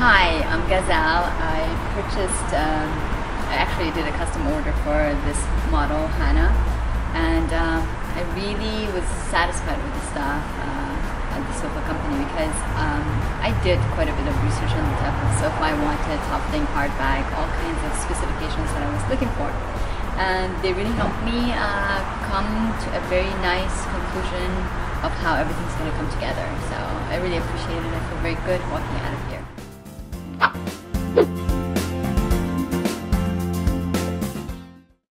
Hi, I'm Gazelle. I purchased, um, I actually did a custom order for this model, Hannah, and uh, I really was satisfied with the staff uh, at the sofa company because um, I did quite a bit of research on the type of sofa I wanted, top thing, hard bag, all kinds of specifications that I was looking for. And they really helped me uh, come to a very nice conclusion of how everything's going to come together. So I really appreciate it. I feel very good walking out of here.